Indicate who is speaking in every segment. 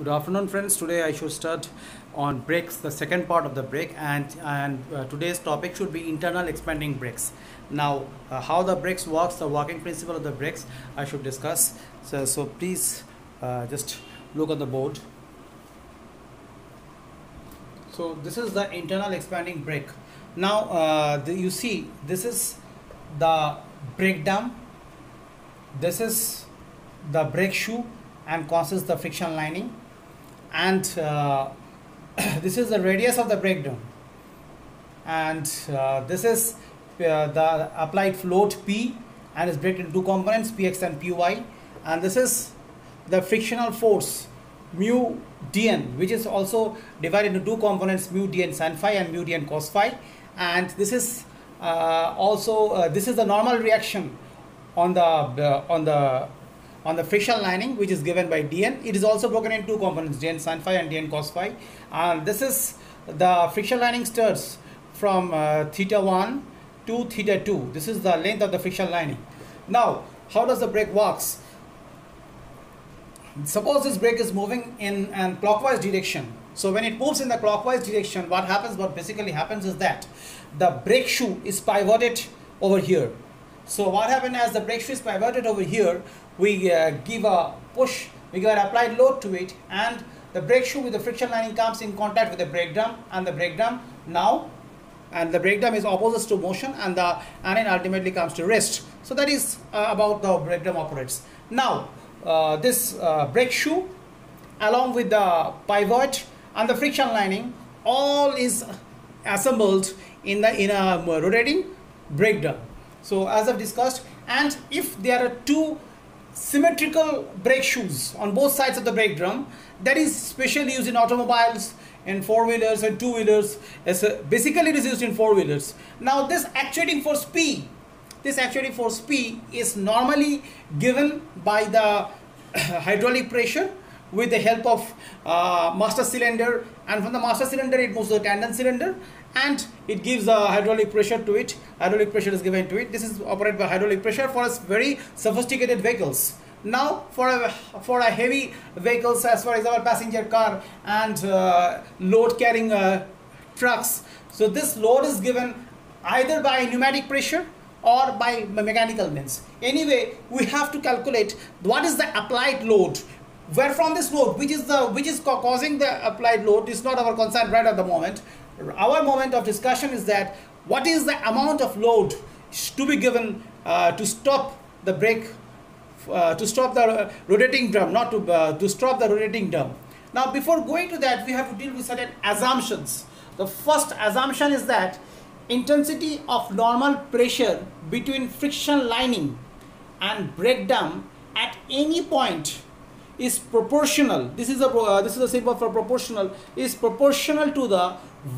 Speaker 1: Good afternoon, friends. Today I should start on brakes, the second part of the brake, and and uh, today's topic should be internal expanding brakes. Now, uh, how the brakes works, the working principle of the brakes, I should discuss. So, so please uh, just look on the board. So this is the internal expanding brake. Now, uh, the, you see, this is the brake. This is the brake shoe and causes the friction lining and uh, this is the radius of the brake drum. And uh, this is uh, the applied load P and is broken into two components Px and Py and this is the frictional force mu dn which is also divided into two components mu dn sin phi and mu dn cos phi. And this is uh, also uh, this is the normal reaction on the uh, on the on the friction lining which is given by dn it is also broken into two components dn sin phi and dn cos phi. And this is the friction lining starts from uh, theta 1 to theta 2 this is the length of the friction lining. Now how does the brake works? Suppose this brake is moving in an clockwise direction. So when it moves in the clockwise direction what happens what basically happens is that the brake shoe is pivoted over here so what happens as the brake shoe is pivoted over here we uh, give a push we give an applied load to it and the brake shoe with the friction lining comes in contact with the brake drum and the brake drum now and the brake drum is opposite to motion and the anion ultimately comes to rest. So that is uh, about the brake drum operates. Now uh, this uh, brake shoe along with the pivot and the friction lining all is assembled in the in a rotating brake drum so as i've discussed and if there are two symmetrical brake shoes on both sides of the brake drum that is specially used in automobiles in four wheelers and two wheelers basically it is used in four wheelers now this actuating force p this actuating force p is normally given by the hydraulic pressure with the help of uh, master cylinder and from the master cylinder it moves to the tandem cylinder. And it gives a hydraulic pressure to it. Hydraulic pressure is given to it. This is operated by hydraulic pressure for us very sophisticated vehicles. Now for a for a heavy vehicles as for example passenger car and uh, load carrying uh, trucks. So this load is given either by pneumatic pressure or by mechanical means. Anyway we have to calculate what is the applied load where from this load which is the which is causing the applied load is not our concern right at the moment. Our moment of discussion is that what is the amount of load to be given uh, to stop the brake uh, to stop the rotating drum not to uh, to stop the rotating drum. Now before going to that we have to deal with certain assumptions. The first assumption is that intensity of normal pressure between friction lining and brake drum at any point is proportional this is a uh, this is a symbol for proportional is proportional to the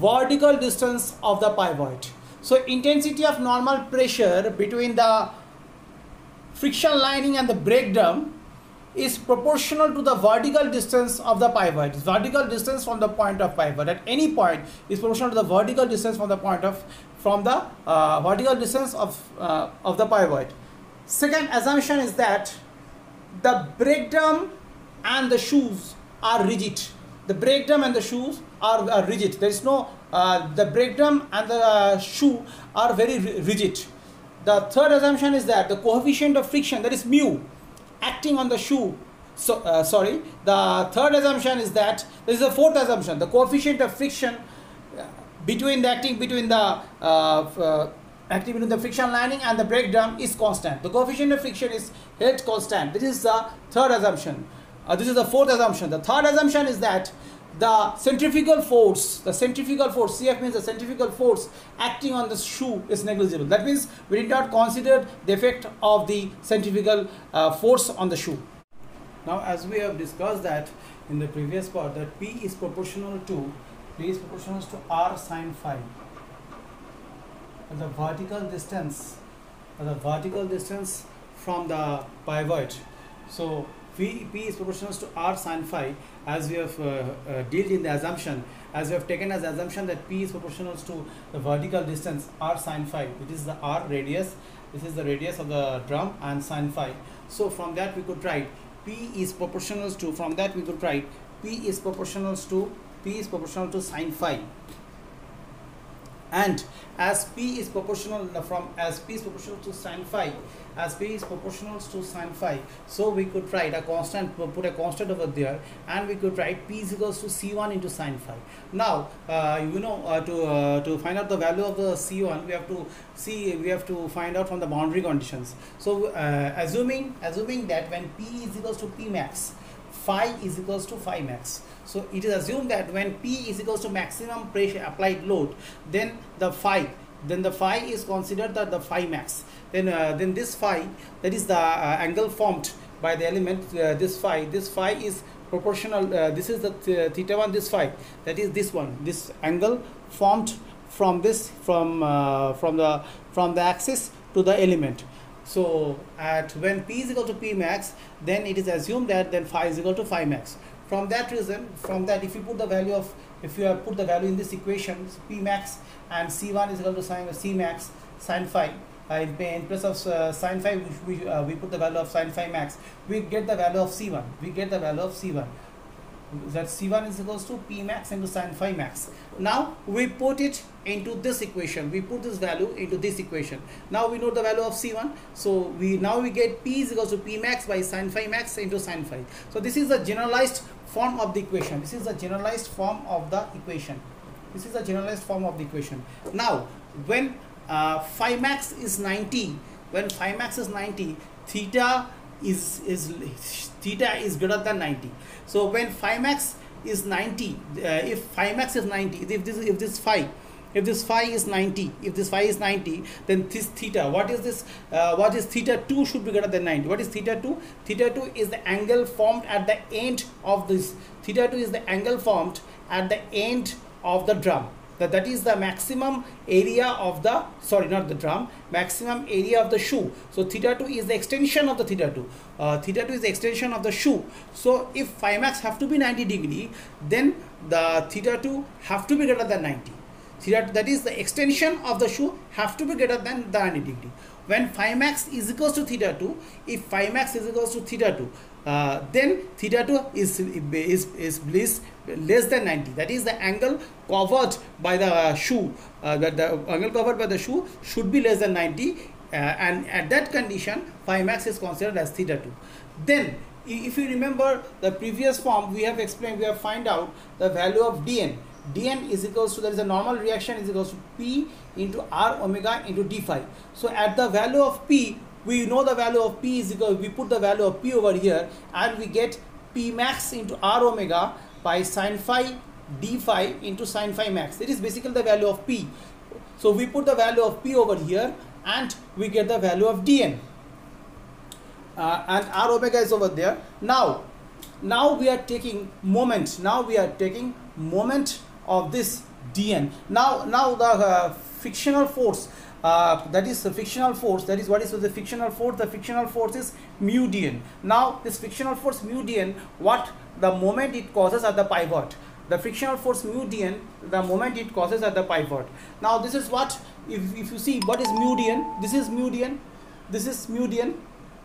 Speaker 1: vertical distance of the pivot so intensity of normal pressure between the friction lining and the brake drum is proportional to the vertical distance of the pivot. Vertical distance from the point of pivot at any point is proportional to the vertical distance from the point of from the uh, vertical distance of uh, of the pivot. Second assumption is that the brake drum and the shoes are rigid. The brake drum and the shoes are, are rigid. There is no uh, the brake drum and the uh, shoe are very rigid. The third assumption is that the coefficient of friction that is mu acting on the shoe so uh, sorry the third assumption is that this is the fourth assumption the coefficient of friction uh, between the acting between the uh, uh, acting between the friction lining and the brake drum is constant the coefficient of friction is held constant this is the third assumption uh, this is the fourth assumption the third assumption is that the centrifugal force, the centrifugal force, CF means the centrifugal force acting on the shoe is negligible. That means we did not consider the effect of the centrifugal uh, force on the shoe. Now as we have discussed that in the previous part that P is proportional to P is proportional to R sine phi. The vertical distance, the vertical distance from the pivot. So P, P is proportional to R sine phi as we have uh, uh, dealt in the assumption as we have taken as assumption that P is proportional to the vertical distance R sine phi which is the R radius this is the radius of the drum and sine phi. So from that we could write P is proportional to from that we could write p is proportional to p is proportional to sine phi and as p is proportional from as p is proportional to sine phi as p is proportional to sine phi so we could write a constant put a constant over there and we could write p is equals to c1 into sine phi. Now uh, you know uh, to uh, to find out the value of the c1 we have to see we have to find out from the boundary conditions. So uh, assuming assuming that when p is equals to p max phi is equals to phi max so it is assumed that when P is equals to maximum pressure applied load, then the phi, then the phi is considered the, the phi max. Then uh, then this phi, that is the uh, angle formed by the element, uh, this phi, this phi is proportional, uh, this is the th theta 1, this phi, that is this one, this angle formed from this, from, uh, from, the, from the axis to the element. So at when P is equal to P max, then it is assumed that then phi is equal to phi max. From that reason from that if you put the value of if you have put the value in this equation p max and c1 is equal to sine c max sine phi uh, in, place of uh, sine phi we, we, uh, we put the value of sine phi max. We get the value of c1 we get the value of c1 that C1 is equals to P max into sin phi max. Now we put it into this equation. We put this value into this equation. Now we know the value of C1. So we now we get P is equals to P max by sin phi max into sin phi. So this is the generalized form of the equation. This is the generalized form of the equation. This is the generalized form of the equation. Now when uh, phi max is 90, when phi max is 90, theta is is theta is greater than 90 so when phi max is 90 uh, if phi max is 90 if this if this phi if this phi is 90 if this phi is 90 then this theta what is this uh, what is theta 2 should be greater than 90 what is theta 2 theta 2 is the angle formed at the end of this. Theta 2 is the angle formed at the end of the drum that, that is the maximum area of the sorry not the drum maximum area of the shoe. So theta 2 is the extension of the theta 2 uh, theta 2 is the extension of the shoe. So if phi max have to be 90 degree then the theta 2 have to be greater than 90 theta that is the extension of the shoe have to be greater than the 90 degree. When phi max is equals to theta 2 if phi max is equals to theta 2 uh, then theta 2 is, is, is, is less than 90 that is the angle covered by the uh, shoe. Uh, that the angle covered by the shoe should be less than 90 uh, and at that condition phi max is considered as theta 2 then if you remember the previous form we have explained we have find out the value of dn dn is equals to there is a normal reaction is equals to p into r omega into d phi. So at the value of p we know the value of p is equal we put the value of p over here and we get p max into r omega by sine phi d phi into sine phi max. It is basically the value of p. So we put the value of p over here and we get the value of dn. Uh, and r omega is over there. Now now we are taking moment. Now we are taking moment of this dn. Now now the uh, frictional force uh, that is the fictional force. That is what is the fictional force? The fictional force is mu dn now this fictional force mu dn what the moment it causes at the pivot? The frictional force mu dn the moment it causes at the pivot. Now this is what if, if you see what is mu dn this is mu dn this is mu dn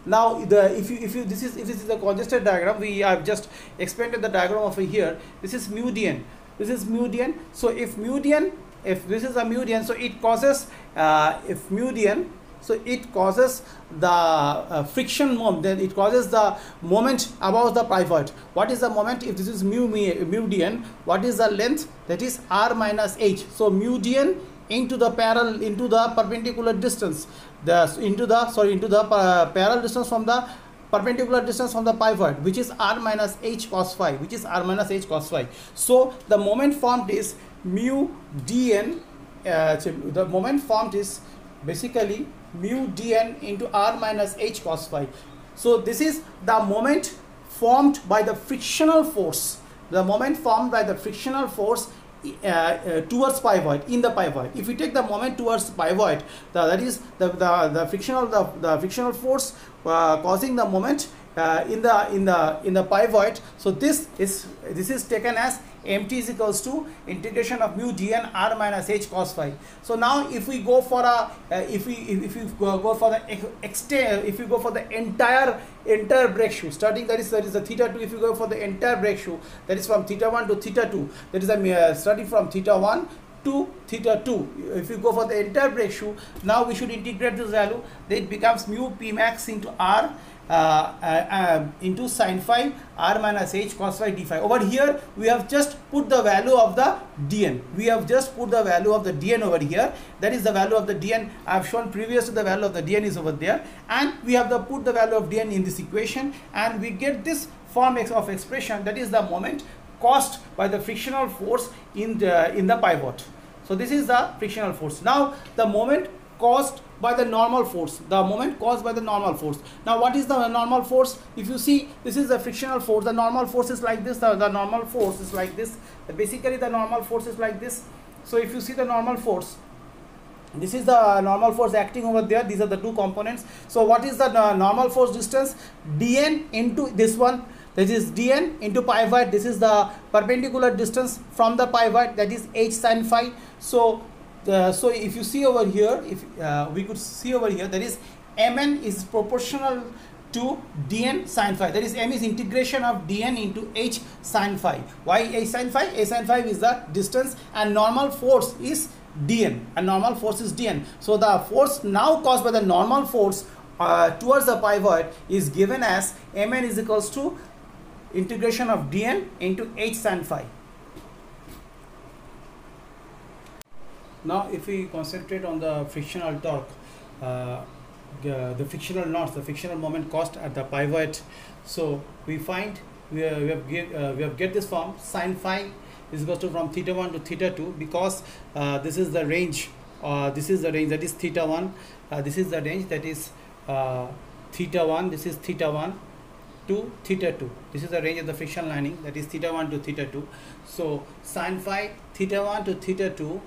Speaker 1: now the if you if you this is if this is the congested diagram we have just expanded the diagram over here. This is mu dn this is mu dn so if mu dn if this is a mu dn so it causes uh, if mu dn so it causes the uh, friction moment then it causes the moment above the pivot what is the moment? If this is mu mu what is the length? That is r minus h. So mu dn into the parallel into the perpendicular distance. The into the sorry into the uh, parallel distance from the perpendicular distance from the pivot which is r minus h cos phi which is r minus h cos phi. So the moment formed is mu dn uh, the moment formed is basically mu dn into r minus h cos phi. So this is the moment formed by the frictional force. The moment formed by the frictional force uh, uh, towards pivot in the pivot if you take the moment towards pivot the, that is the, the, the frictional the, the frictional force uh, causing the moment uh, in the in the in the pivot so this is this is taken as mt is equals to integration of mu dn r minus h cos phi. So now if we go for a uh, if we if, if we go, for the extent if we go for the entire entire brake shoe starting that is that is the theta 2 if you go for the entire brake shoe that is from theta 1 to theta 2 that is a uh, starting from theta 1 to theta 2 if you go for the entire shoe now we should integrate this value then it becomes mu p max into r uh, uh, um, into sine phi r minus h cos phi d phi. Over here we have just put the value of the dn. We have just put the value of the dn over here. That is the value of the dn. I have shown previous to the value of the dn is over there, and we have the put the value of dn in this equation, and we get this form of expression that is the moment caused by the frictional force in the in the pivot. So this is the frictional force. Now the moment caused by the normal force the moment caused by the normal force. Now what is the normal force? If you see this is the frictional force. The normal force is like this. The, the normal force is like this. Basically the normal force is like this. So if you see the normal force this is the normal force acting over there. These are the two components. So what is the uh, normal force distance? Dn into this one that is dn into pi pivot this is the perpendicular distance from the pivot that is h sine phi. So uh, so if you see over here if uh, we could see over here that is mn is proportional to dn sine phi. That is m is integration of dn into h sine phi. Why h sine phi? H sine phi is the distance and normal force is dn. And normal force is dn. So the force now caused by the normal force uh, towards the pivot is given as mn is equals to integration of dn into h sine phi Now if we concentrate on the frictional torque, uh, the, the frictional knots, the frictional moment caused at the pivot. So we find we, uh, we have get, uh, we have get this form sine phi is equal to from theta 1 to theta 2 because uh, this is the range uh, this is the range that is theta 1 uh, this is the range that is theta 1 this is theta 1 to theta 2 this is the range of the friction lining that is theta 1 to theta 2 so sine phi theta 1 to theta 2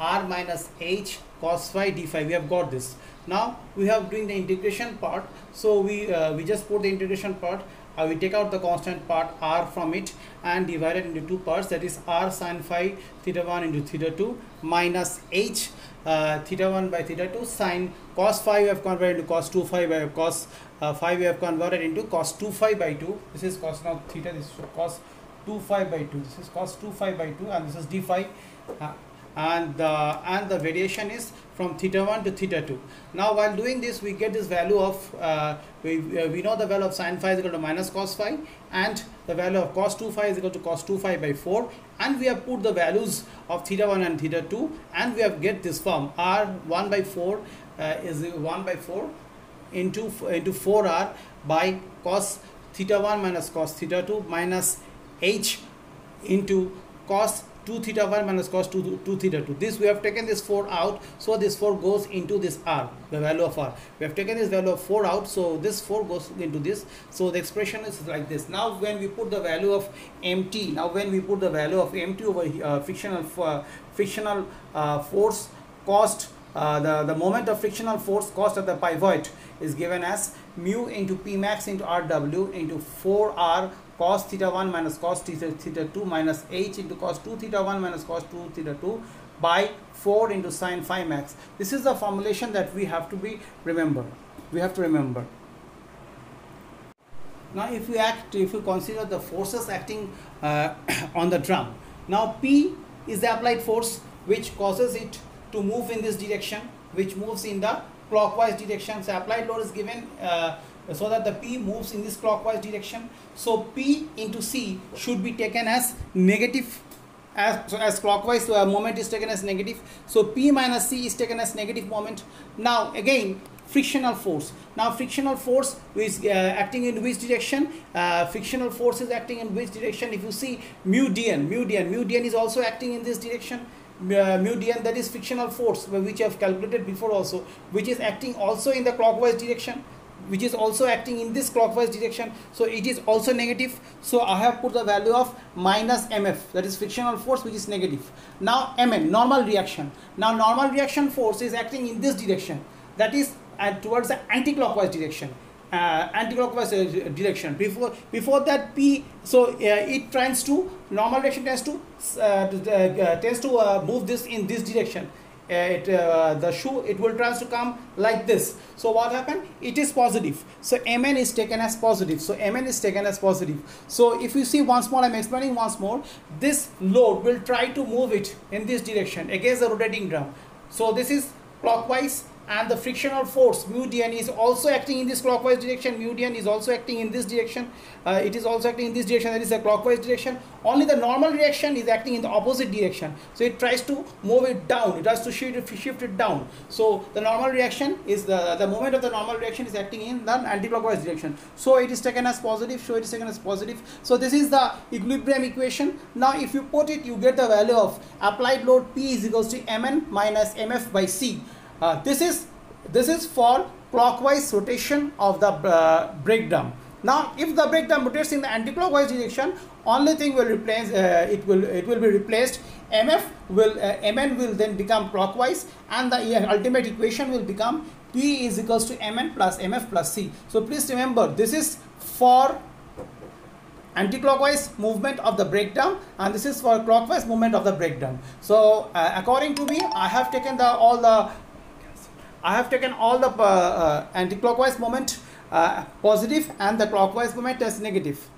Speaker 1: r minus h cos phi d phi. We have got this. Now we have doing the integration part. So we uh, we just put the integration part. Uh, we take out the constant part r from it and divide it into two parts. That is r sine phi theta 1 into theta 2 minus h uh, theta 1 by theta 2 sine cos phi. We have converted into cos 2 phi by cos uh, phi. We have converted into cos 2 phi by 2 this is cos now theta. This is cos 2 phi by 2 this is cos 2 phi by 2 and this is d phi. Uh, and the and the variation is from theta 1 to theta 2 now while doing this we get this value of uh, we, uh, we know the value of sine phi is equal to minus cos phi and the value of cos 2 phi is equal to cos 2 phi by 4 and we have put the values of theta 1 and theta 2 and we have get this form. R 1 by 4 uh, is 1 by 4 into into 4r by cos theta 1 minus cos theta 2 minus h into cos 2 theta 1 minus cos 2, 2 theta 2 this we have taken this 4 out so this 4 goes into this r the value of r. We have taken this value of 4 out so this 4 goes into this. So the expression is like this. Now when we put the value of mt now when we put the value of mt over uh, frictional uh, frictional uh, force cost uh, the the moment of frictional force cost at the pivot is given as mu into p max into rw into 4r cos theta 1 minus cos theta, theta 2 minus h into cos 2 theta 1 minus cos 2 theta 2 by 4 into sine phi max. This is the formulation that we have to be remember. We have to remember. Now if we act, if we consider the forces acting uh, on the drum. Now P is the applied force which causes it to move in this direction, which moves in the clockwise direction. So applied load is given uh, so that the P moves in this clockwise direction. So P into C should be taken as negative as, so as clockwise uh, moment is taken as negative. So P minus C is taken as negative moment. Now again frictional force. Now frictional force is uh, acting in which direction? Uh, frictional force is acting in which direction? If you see mu dn, mu dn, mu dn is also acting in this direction. Uh, mu dn that is frictional force which I have calculated before also which is acting also in the clockwise direction which is also acting in this clockwise direction. So it is also negative. So i have put the value of minus mf that is frictional force which is negative. Now mn normal reaction. Now normal reaction force is acting in this direction. That is uh, towards the anti-clockwise direction. Uh, anti-clockwise uh, direction. Before before that p so uh, it tends to normal direction tends to uh, uh, tends to uh, move this in this direction. uh, it uh, the shoe it will tries to come like this. So what happened? It is positive. So mn is taken as positive. So mn is taken as positive. So if you see once more i'm explaining once more. This load will try to move it in this direction against the rotating drum so this is clockwise and the frictional force. Mu dn is also acting in this clockwise direction. Mu dn is also acting in this direction. Uh, it is also acting in this direction. That is a clockwise direction. Only the normal reaction is acting in the opposite direction. So it tries to move it down. It has to shift it, shift it down. So the normal reaction is the the moment of the normal reaction is acting in the anti-clockwise direction. So it is taken as positive. So it is taken as positive. So this is the equilibrium equation. Now if you put it you get the value of applied load p is equals to mn minus mf by c uh, this is this is for clockwise rotation of the uh, brake drum. Now, if the brake drum rotates in the anti-clockwise direction, only thing will replace uh, it will it will be replaced. MF will uh, MN will then become clockwise, and the uh, ultimate equation will become P is equals to MN plus MF plus C. So please remember this is for anti-clockwise movement of the drum and this is for clockwise movement of the drum so uh, according to me i have taken the all the I have taken all the uh, uh, anti-clockwise moment uh, positive and the clockwise moment as negative.